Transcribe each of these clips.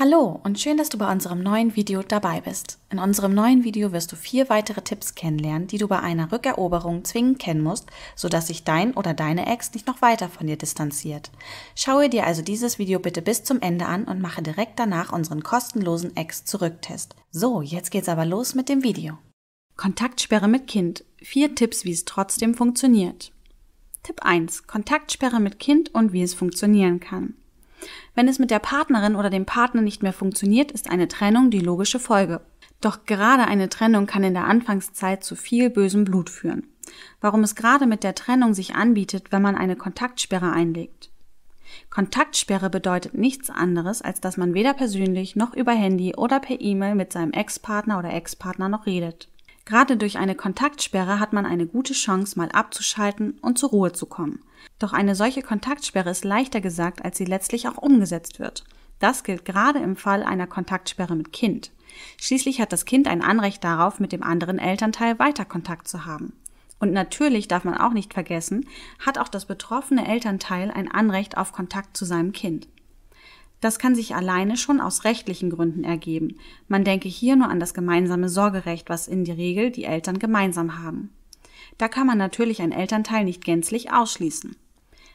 Hallo und schön, dass du bei unserem neuen Video dabei bist. In unserem neuen Video wirst du vier weitere Tipps kennenlernen, die du bei einer Rückeroberung zwingend kennen musst, sodass sich dein oder deine Ex nicht noch weiter von dir distanziert. Schaue dir also dieses Video bitte bis zum Ende an und mache direkt danach unseren kostenlosen Ex-Zurücktest. So, jetzt geht's aber los mit dem Video. Kontaktsperre mit Kind. Vier Tipps, wie es trotzdem funktioniert. Tipp 1. Kontaktsperre mit Kind und wie es funktionieren kann. Wenn es mit der Partnerin oder dem Partner nicht mehr funktioniert, ist eine Trennung die logische Folge. Doch gerade eine Trennung kann in der Anfangszeit zu viel bösem Blut führen. Warum es gerade mit der Trennung sich anbietet, wenn man eine Kontaktsperre einlegt. Kontaktsperre bedeutet nichts anderes, als dass man weder persönlich noch über Handy oder per E-Mail mit seinem Ex-Partner oder Ex-Partner noch redet. Gerade durch eine Kontaktsperre hat man eine gute Chance, mal abzuschalten und zur Ruhe zu kommen. Doch eine solche Kontaktsperre ist leichter gesagt, als sie letztlich auch umgesetzt wird. Das gilt gerade im Fall einer Kontaktsperre mit Kind. Schließlich hat das Kind ein Anrecht darauf, mit dem anderen Elternteil weiter Kontakt zu haben. Und natürlich darf man auch nicht vergessen, hat auch das betroffene Elternteil ein Anrecht auf Kontakt zu seinem Kind. Das kann sich alleine schon aus rechtlichen Gründen ergeben. Man denke hier nur an das gemeinsame Sorgerecht, was in der Regel die Eltern gemeinsam haben. Da kann man natürlich ein Elternteil nicht gänzlich ausschließen.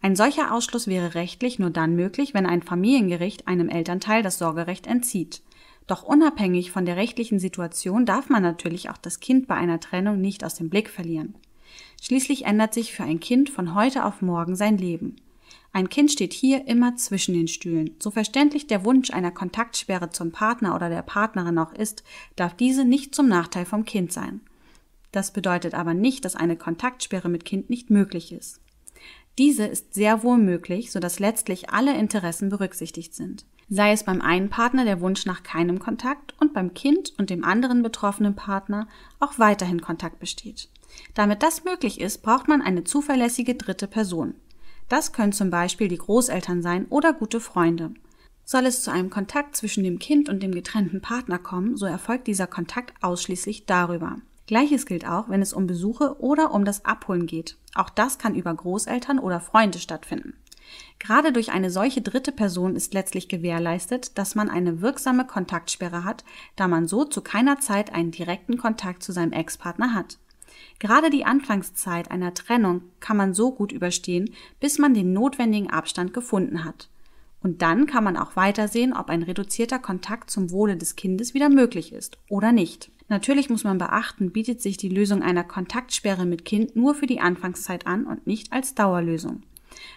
Ein solcher Ausschluss wäre rechtlich nur dann möglich, wenn ein Familiengericht einem Elternteil das Sorgerecht entzieht. Doch unabhängig von der rechtlichen Situation darf man natürlich auch das Kind bei einer Trennung nicht aus dem Blick verlieren. Schließlich ändert sich für ein Kind von heute auf morgen sein Leben. Ein Kind steht hier immer zwischen den Stühlen. So verständlich der Wunsch einer Kontaktsperre zum Partner oder der Partnerin auch ist, darf diese nicht zum Nachteil vom Kind sein. Das bedeutet aber nicht, dass eine Kontaktsperre mit Kind nicht möglich ist. Diese ist sehr wohl möglich, sodass letztlich alle Interessen berücksichtigt sind. Sei es beim einen Partner der Wunsch nach keinem Kontakt und beim Kind und dem anderen betroffenen Partner auch weiterhin Kontakt besteht. Damit das möglich ist, braucht man eine zuverlässige dritte Person. Das können zum Beispiel die Großeltern sein oder gute Freunde. Soll es zu einem Kontakt zwischen dem Kind und dem getrennten Partner kommen, so erfolgt dieser Kontakt ausschließlich darüber. Gleiches gilt auch, wenn es um Besuche oder um das Abholen geht. Auch das kann über Großeltern oder Freunde stattfinden. Gerade durch eine solche dritte Person ist letztlich gewährleistet, dass man eine wirksame Kontaktsperre hat, da man so zu keiner Zeit einen direkten Kontakt zu seinem Ex-Partner hat. Gerade die Anfangszeit einer Trennung kann man so gut überstehen, bis man den notwendigen Abstand gefunden hat. Und dann kann man auch weitersehen, ob ein reduzierter Kontakt zum Wohle des Kindes wieder möglich ist oder nicht. Natürlich muss man beachten, bietet sich die Lösung einer Kontaktsperre mit Kind nur für die Anfangszeit an und nicht als Dauerlösung.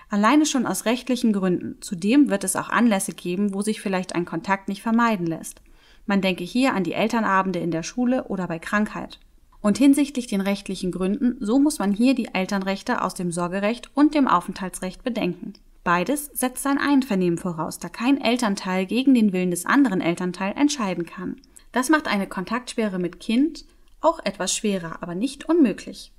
Alleine schon aus rechtlichen Gründen. Zudem wird es auch Anlässe geben, wo sich vielleicht ein Kontakt nicht vermeiden lässt. Man denke hier an die Elternabende in der Schule oder bei Krankheit. Und hinsichtlich den rechtlichen Gründen, so muss man hier die Elternrechte aus dem Sorgerecht und dem Aufenthaltsrecht bedenken. Beides setzt ein Einvernehmen voraus, da kein Elternteil gegen den Willen des anderen Elternteils entscheiden kann. Das macht eine Kontaktsperre mit Kind auch etwas schwerer, aber nicht unmöglich.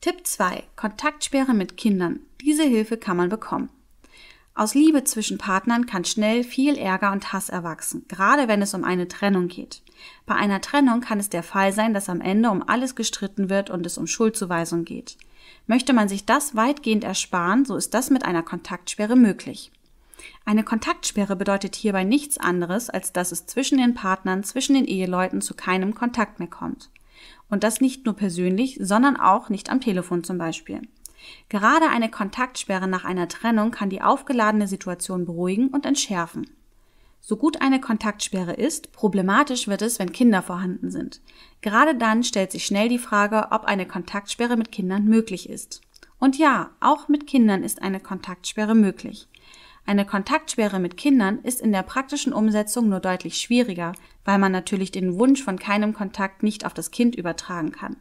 Tipp 2. Kontaktsperre mit Kindern. Diese Hilfe kann man bekommen. Aus Liebe zwischen Partnern kann schnell viel Ärger und Hass erwachsen, gerade wenn es um eine Trennung geht. Bei einer Trennung kann es der Fall sein, dass am Ende um alles gestritten wird und es um Schuldzuweisung geht. Möchte man sich das weitgehend ersparen, so ist das mit einer Kontaktsperre möglich. Eine Kontaktsperre bedeutet hierbei nichts anderes, als dass es zwischen den Partnern, zwischen den Eheleuten zu keinem Kontakt mehr kommt. Und das nicht nur persönlich, sondern auch nicht am Telefon zum Beispiel. Gerade eine Kontaktsperre nach einer Trennung kann die aufgeladene Situation beruhigen und entschärfen. So gut eine Kontaktsperre ist, problematisch wird es, wenn Kinder vorhanden sind. Gerade dann stellt sich schnell die Frage, ob eine Kontaktsperre mit Kindern möglich ist. Und ja, auch mit Kindern ist eine Kontaktsperre möglich. Eine Kontaktsperre mit Kindern ist in der praktischen Umsetzung nur deutlich schwieriger, weil man natürlich den Wunsch von keinem Kontakt nicht auf das Kind übertragen kann.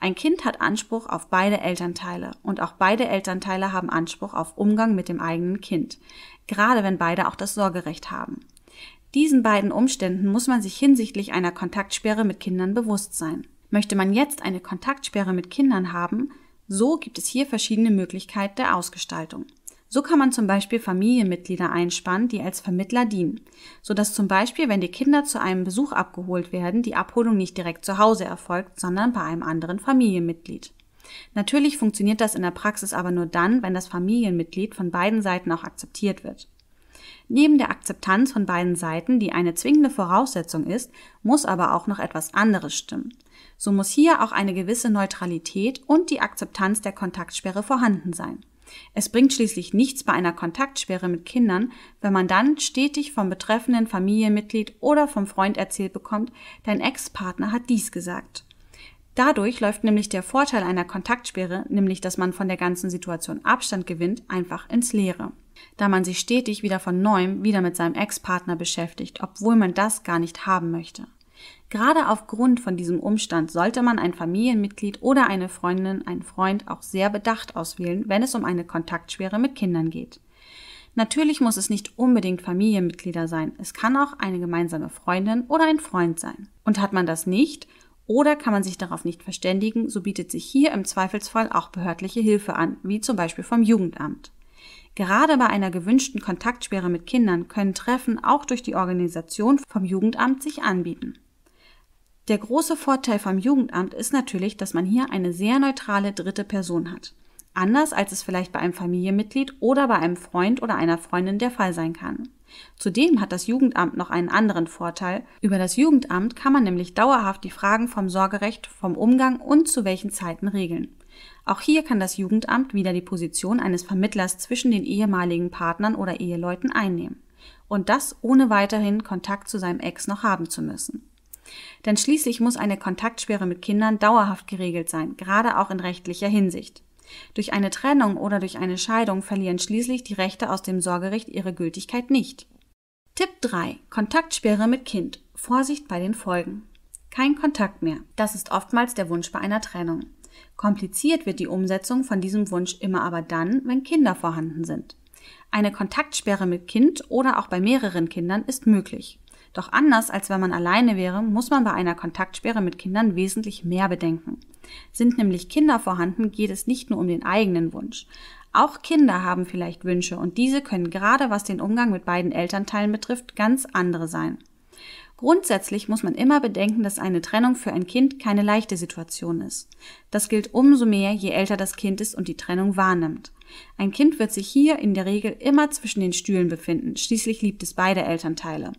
Ein Kind hat Anspruch auf beide Elternteile und auch beide Elternteile haben Anspruch auf Umgang mit dem eigenen Kind, gerade wenn beide auch das Sorgerecht haben. Diesen beiden Umständen muss man sich hinsichtlich einer Kontaktsperre mit Kindern bewusst sein. Möchte man jetzt eine Kontaktsperre mit Kindern haben, so gibt es hier verschiedene Möglichkeiten der Ausgestaltung. So kann man zum Beispiel Familienmitglieder einspannen, die als Vermittler dienen, so dass zum Beispiel, wenn die Kinder zu einem Besuch abgeholt werden, die Abholung nicht direkt zu Hause erfolgt, sondern bei einem anderen Familienmitglied. Natürlich funktioniert das in der Praxis aber nur dann, wenn das Familienmitglied von beiden Seiten auch akzeptiert wird. Neben der Akzeptanz von beiden Seiten, die eine zwingende Voraussetzung ist, muss aber auch noch etwas anderes stimmen. So muss hier auch eine gewisse Neutralität und die Akzeptanz der Kontaktsperre vorhanden sein. Es bringt schließlich nichts bei einer Kontaktsperre mit Kindern, wenn man dann stetig vom betreffenden Familienmitglied oder vom Freund erzählt bekommt, dein Ex-Partner hat dies gesagt. Dadurch läuft nämlich der Vorteil einer Kontaktsperre, nämlich dass man von der ganzen Situation Abstand gewinnt, einfach ins Leere, da man sich stetig wieder von neuem wieder mit seinem Ex-Partner beschäftigt, obwohl man das gar nicht haben möchte. Gerade aufgrund von diesem Umstand sollte man ein Familienmitglied oder eine Freundin, einen Freund auch sehr bedacht auswählen, wenn es um eine Kontaktsperre mit Kindern geht. Natürlich muss es nicht unbedingt Familienmitglieder sein, es kann auch eine gemeinsame Freundin oder ein Freund sein. Und hat man das nicht, oder kann man sich darauf nicht verständigen, so bietet sich hier im Zweifelsfall auch behördliche Hilfe an, wie zum Beispiel vom Jugendamt. Gerade bei einer gewünschten Kontaktsperre mit Kindern können Treffen auch durch die Organisation vom Jugendamt sich anbieten. Der große Vorteil vom Jugendamt ist natürlich, dass man hier eine sehr neutrale dritte Person hat. Anders als es vielleicht bei einem Familienmitglied oder bei einem Freund oder einer Freundin der Fall sein kann. Zudem hat das Jugendamt noch einen anderen Vorteil. Über das Jugendamt kann man nämlich dauerhaft die Fragen vom Sorgerecht, vom Umgang und zu welchen Zeiten regeln. Auch hier kann das Jugendamt wieder die Position eines Vermittlers zwischen den ehemaligen Partnern oder Eheleuten einnehmen. Und das ohne weiterhin Kontakt zu seinem Ex noch haben zu müssen. Denn schließlich muss eine Kontaktsperre mit Kindern dauerhaft geregelt sein, gerade auch in rechtlicher Hinsicht. Durch eine Trennung oder durch eine Scheidung verlieren schließlich die Rechte aus dem Sorgerecht ihre Gültigkeit nicht. Tipp 3. Kontaktsperre mit Kind. Vorsicht bei den Folgen. Kein Kontakt mehr. Das ist oftmals der Wunsch bei einer Trennung. Kompliziert wird die Umsetzung von diesem Wunsch immer aber dann, wenn Kinder vorhanden sind. Eine Kontaktsperre mit Kind oder auch bei mehreren Kindern ist möglich. Doch anders als wenn man alleine wäre, muss man bei einer Kontaktsperre mit Kindern wesentlich mehr bedenken. Sind nämlich Kinder vorhanden, geht es nicht nur um den eigenen Wunsch. Auch Kinder haben vielleicht Wünsche und diese können gerade was den Umgang mit beiden Elternteilen betrifft ganz andere sein. Grundsätzlich muss man immer bedenken, dass eine Trennung für ein Kind keine leichte Situation ist. Das gilt umso mehr, je älter das Kind ist und die Trennung wahrnimmt. Ein Kind wird sich hier in der Regel immer zwischen den Stühlen befinden, schließlich liebt es beide Elternteile.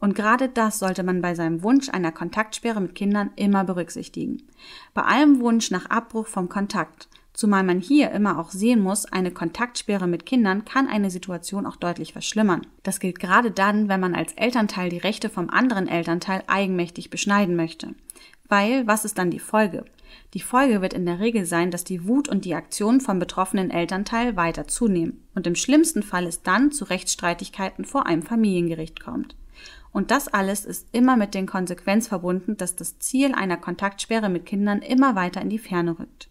Und gerade das sollte man bei seinem Wunsch einer Kontaktsperre mit Kindern immer berücksichtigen. Bei allem Wunsch nach Abbruch vom Kontakt, zumal man hier immer auch sehen muss, eine Kontaktsperre mit Kindern kann eine Situation auch deutlich verschlimmern. Das gilt gerade dann, wenn man als Elternteil die Rechte vom anderen Elternteil eigenmächtig beschneiden möchte. Weil, was ist dann die Folge? Die Folge wird in der Regel sein, dass die Wut und die Aktion vom betroffenen Elternteil weiter zunehmen und im schlimmsten Fall es dann zu Rechtsstreitigkeiten vor einem Familiengericht kommt. Und das alles ist immer mit den Konsequenz verbunden, dass das Ziel einer Kontaktsperre mit Kindern immer weiter in die Ferne rückt.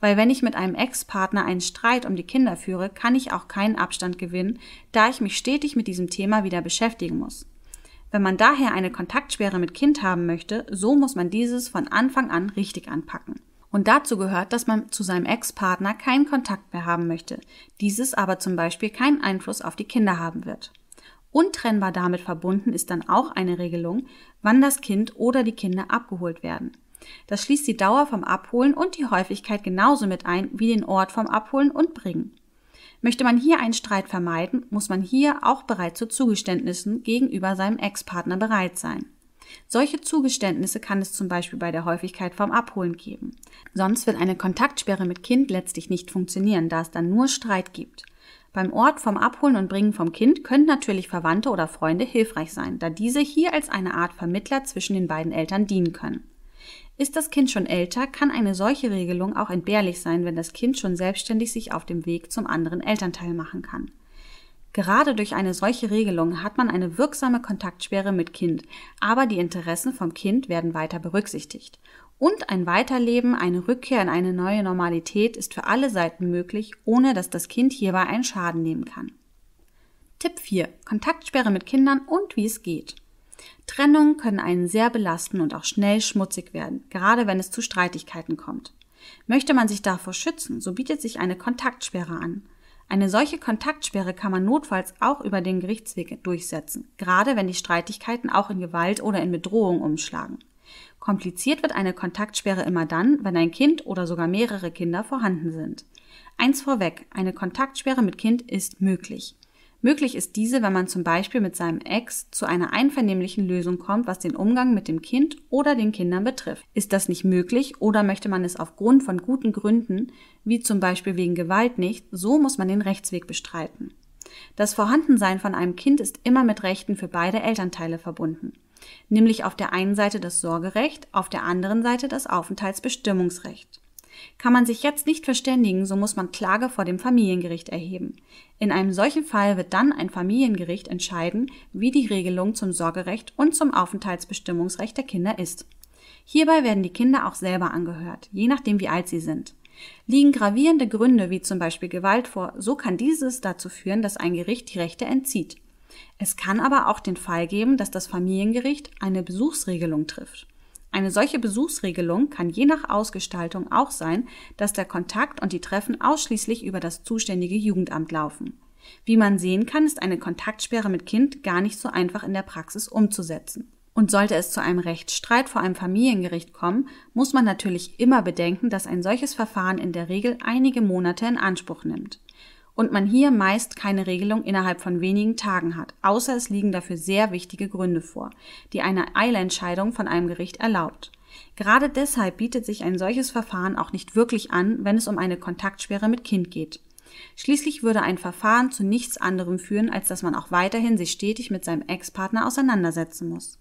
Weil wenn ich mit einem Ex-Partner einen Streit um die Kinder führe, kann ich auch keinen Abstand gewinnen, da ich mich stetig mit diesem Thema wieder beschäftigen muss. Wenn man daher eine Kontaktsperre mit Kind haben möchte, so muss man dieses von Anfang an richtig anpacken. Und dazu gehört, dass man zu seinem Ex-Partner keinen Kontakt mehr haben möchte, dieses aber zum Beispiel keinen Einfluss auf die Kinder haben wird. Untrennbar damit verbunden ist dann auch eine Regelung, wann das Kind oder die Kinder abgeholt werden. Das schließt die Dauer vom Abholen und die Häufigkeit genauso mit ein wie den Ort vom Abholen und Bringen. Möchte man hier einen Streit vermeiden, muss man hier auch bereit zu Zugeständnissen gegenüber seinem Ex-Partner bereit sein. Solche Zugeständnisse kann es zum Beispiel bei der Häufigkeit vom Abholen geben. Sonst wird eine Kontaktsperre mit Kind letztlich nicht funktionieren, da es dann nur Streit gibt. Beim Ort vom Abholen und Bringen vom Kind können natürlich Verwandte oder Freunde hilfreich sein, da diese hier als eine Art Vermittler zwischen den beiden Eltern dienen können. Ist das Kind schon älter, kann eine solche Regelung auch entbehrlich sein, wenn das Kind schon selbstständig sich auf dem Weg zum anderen Elternteil machen kann. Gerade durch eine solche Regelung hat man eine wirksame Kontaktsperre mit Kind, aber die Interessen vom Kind werden weiter berücksichtigt und ein Weiterleben, eine Rückkehr in eine neue Normalität ist für alle Seiten möglich, ohne dass das Kind hierbei einen Schaden nehmen kann. Tipp 4. Kontaktsperre mit Kindern und wie es geht. Trennungen können einen sehr belasten und auch schnell schmutzig werden, gerade wenn es zu Streitigkeiten kommt. Möchte man sich davor schützen, so bietet sich eine Kontaktsperre an. Eine solche Kontaktsperre kann man notfalls auch über den Gerichtsweg durchsetzen, gerade wenn die Streitigkeiten auch in Gewalt oder in Bedrohung umschlagen. Kompliziert wird eine Kontaktsperre immer dann, wenn ein Kind oder sogar mehrere Kinder vorhanden sind. Eins vorweg, eine Kontaktsperre mit Kind ist möglich. Möglich ist diese, wenn man zum Beispiel mit seinem Ex zu einer einvernehmlichen Lösung kommt, was den Umgang mit dem Kind oder den Kindern betrifft. Ist das nicht möglich oder möchte man es aufgrund von guten Gründen, wie zum Beispiel wegen Gewalt nicht, so muss man den Rechtsweg bestreiten. Das Vorhandensein von einem Kind ist immer mit Rechten für beide Elternteile verbunden, nämlich auf der einen Seite das Sorgerecht, auf der anderen Seite das Aufenthaltsbestimmungsrecht. Kann man sich jetzt nicht verständigen, so muss man Klage vor dem Familiengericht erheben. In einem solchen Fall wird dann ein Familiengericht entscheiden, wie die Regelung zum Sorgerecht und zum Aufenthaltsbestimmungsrecht der Kinder ist. Hierbei werden die Kinder auch selber angehört, je nachdem wie alt sie sind. Liegen gravierende Gründe wie zum Beispiel Gewalt vor, so kann dieses dazu führen, dass ein Gericht die Rechte entzieht. Es kann aber auch den Fall geben, dass das Familiengericht eine Besuchsregelung trifft. Eine solche Besuchsregelung kann je nach Ausgestaltung auch sein, dass der Kontakt und die Treffen ausschließlich über das zuständige Jugendamt laufen. Wie man sehen kann, ist eine Kontaktsperre mit Kind gar nicht so einfach in der Praxis umzusetzen. Und sollte es zu einem Rechtsstreit vor einem Familiengericht kommen, muss man natürlich immer bedenken, dass ein solches Verfahren in der Regel einige Monate in Anspruch nimmt und man hier meist keine Regelung innerhalb von wenigen Tagen hat, außer es liegen dafür sehr wichtige Gründe vor, die eine Eilentscheidung von einem Gericht erlaubt. Gerade deshalb bietet sich ein solches Verfahren auch nicht wirklich an, wenn es um eine Kontaktsperre mit Kind geht. Schließlich würde ein Verfahren zu nichts anderem führen, als dass man auch weiterhin sich stetig mit seinem Ex-Partner auseinandersetzen muss.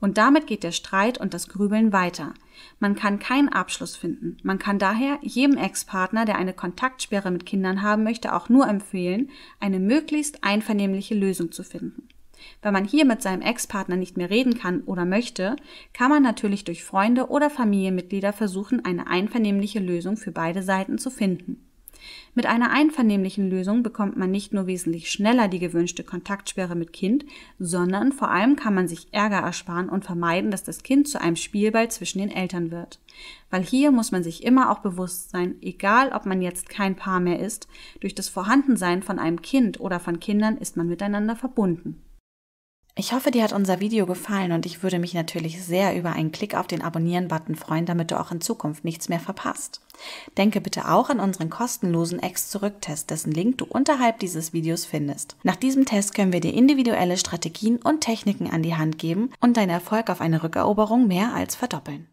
Und damit geht der Streit und das Grübeln weiter. Man kann keinen Abschluss finden. Man kann daher jedem Ex-Partner, der eine Kontaktsperre mit Kindern haben möchte, auch nur empfehlen, eine möglichst einvernehmliche Lösung zu finden. Wenn man hier mit seinem Ex-Partner nicht mehr reden kann oder möchte, kann man natürlich durch Freunde oder Familienmitglieder versuchen, eine einvernehmliche Lösung für beide Seiten zu finden. Mit einer einvernehmlichen Lösung bekommt man nicht nur wesentlich schneller die gewünschte Kontaktsperre mit Kind, sondern vor allem kann man sich Ärger ersparen und vermeiden, dass das Kind zu einem Spielball zwischen den Eltern wird. Weil hier muss man sich immer auch bewusst sein, egal ob man jetzt kein Paar mehr ist, durch das Vorhandensein von einem Kind oder von Kindern ist man miteinander verbunden. Ich hoffe, dir hat unser Video gefallen und ich würde mich natürlich sehr über einen Klick auf den Abonnieren-Button freuen, damit du auch in Zukunft nichts mehr verpasst. Denke bitte auch an unseren kostenlosen Ex-Zurück-Test, dessen Link du unterhalb dieses Videos findest. Nach diesem Test können wir dir individuelle Strategien und Techniken an die Hand geben und deinen Erfolg auf eine Rückeroberung mehr als verdoppeln.